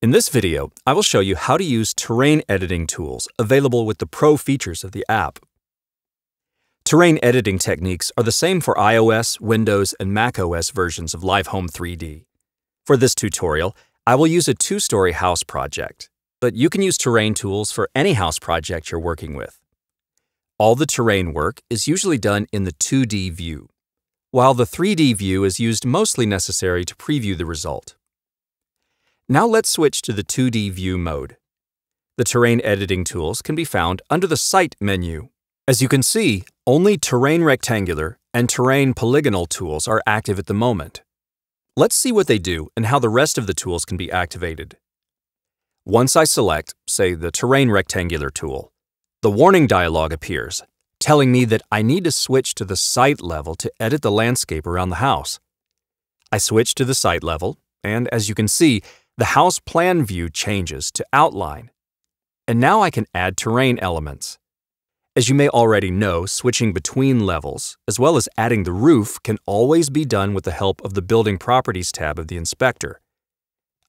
In this video, I will show you how to use terrain editing tools available with the Pro features of the app. Terrain editing techniques are the same for iOS, Windows, and macOS versions of Live Home 3D. For this tutorial, I will use a two-story house project, but you can use terrain tools for any house project you're working with. All the terrain work is usually done in the 2D view, while the 3D view is used mostly necessary to preview the result. Now let's switch to the 2D view mode. The terrain editing tools can be found under the Site menu. As you can see, only Terrain Rectangular and Terrain Polygonal tools are active at the moment. Let's see what they do and how the rest of the tools can be activated. Once I select, say, the Terrain Rectangular tool, the warning dialog appears, telling me that I need to switch to the site level to edit the landscape around the house. I switch to the site level, and as you can see, the house plan view changes to outline. And now I can add terrain elements. As you may already know, switching between levels, as well as adding the roof, can always be done with the help of the Building Properties tab of the inspector.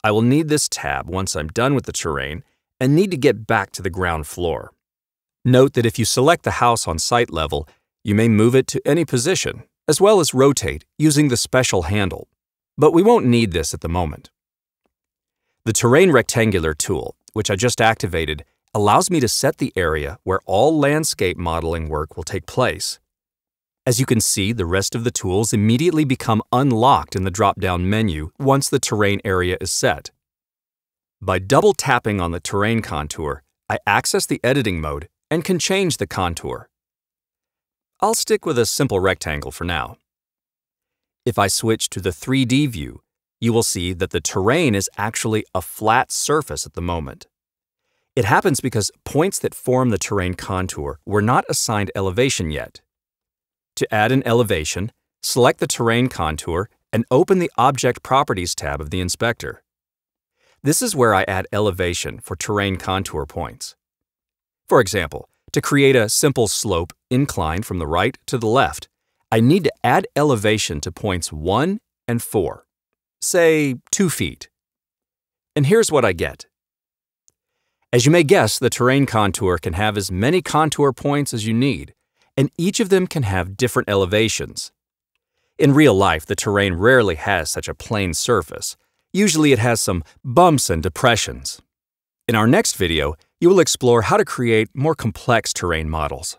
I will need this tab once I'm done with the terrain and need to get back to the ground floor. Note that if you select the house on site level, you may move it to any position, as well as rotate using the special handle. But we won't need this at the moment. The Terrain Rectangular tool, which I just activated, allows me to set the area where all landscape modeling work will take place. As you can see, the rest of the tools immediately become unlocked in the drop-down menu once the terrain area is set. By double tapping on the terrain contour, I access the editing mode and can change the contour. I'll stick with a simple rectangle for now. If I switch to the 3D view, you will see that the terrain is actually a flat surface at the moment. It happens because points that form the terrain contour were not assigned elevation yet. To add an elevation, select the terrain contour and open the Object Properties tab of the inspector. This is where I add elevation for terrain contour points. For example, to create a simple slope incline from the right to the left, I need to add elevation to points 1 and 4 say 2 feet. And here's what I get. As you may guess, the terrain contour can have as many contour points as you need, and each of them can have different elevations. In real life, the terrain rarely has such a plain surface. Usually it has some bumps and depressions. In our next video, you will explore how to create more complex terrain models.